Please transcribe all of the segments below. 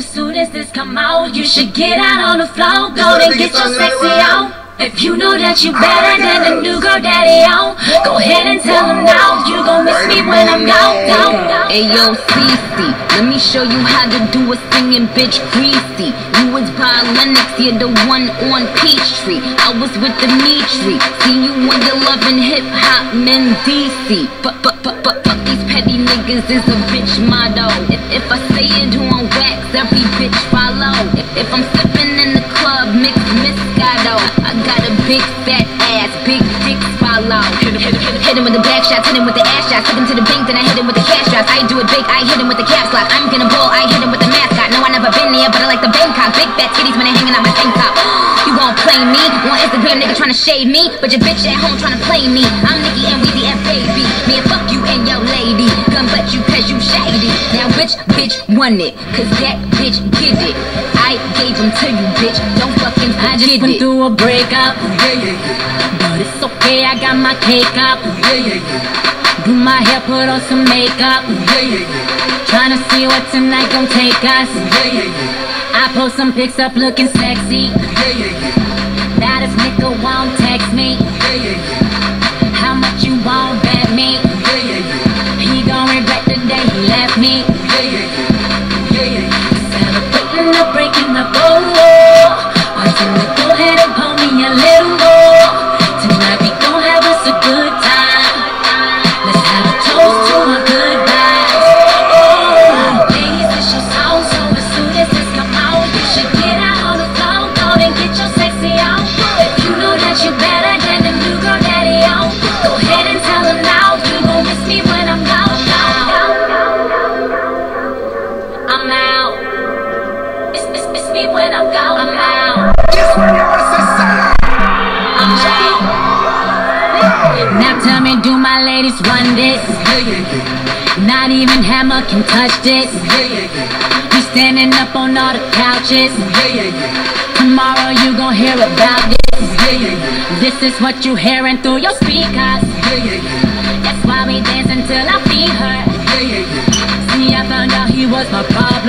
As soon as this come out, you should get out on the floor. Go and get your sexy on. If you know that you better than the new girl daddy on, go ahead and tell him now. You gon' miss me when I'm gone, gone, gone. Ayo, Cece, let me show you how to do a singing bitch greasy. You was by Lenox, you're the one on Peachtree. I was with Dimitri. See you when you're loving hip hop, men DC. But, but, but, but, but these petty niggas is a bitch motto. If, if If, I'm slipping in the club, mix Moscato. I got a big fat ass, big dick follow. Hit him, him, him, him with the back shots, hit him with the ass shots, took him to the bank, then I hit him with the cash drops. I do it big, I hit him with the caps lock. I'm gonna ball, I hit him with the mascot. No, I never been there, but I like the Bangkok. Big fat titties when they hanging out my tank top. You gon' play me on Instagram, nigga tryna shade me, but your bitch at home tryna play me. I'm Nicki and Weezy and baby. Me and fuck you and your lady. Gun but you cause you shady. Now which bitch won it? Cause that bitch get it. I gave them to you, bitch. Don't fucking I just went it. through a breakup, Yeah, yeah, yeah. But it's okay. I got my cake up. Yeah, yeah, yeah. Do my hair, put on some makeup. Yeah, yeah, yeah. Tryna see what tonight gon' take us. Yeah, yeah, yeah. I post some pics up looking sexy. Yeah, yeah, yeah. Now this nigga won't text me. Yeah, yeah, yeah. Me when I'm gone. I'm out. This one you wanna say solo. I'm out. Now tell me, do my ladies want this? Not even Hammer can touch this. We standing up on all the couches. Tomorrow you gon' hear about this. This is what you hearing through your speakers. That's why we dance until I feel hurt. See, I found out he was my problem.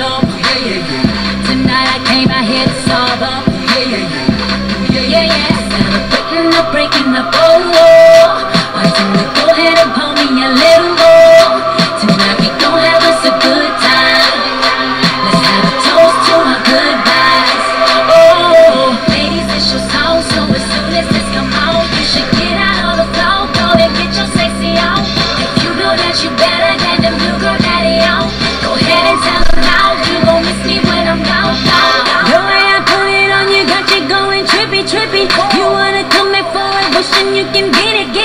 Celebrating the breaking the ball. Trippy. You wanna come back for it, wishing you can get it,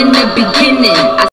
in the beginning. I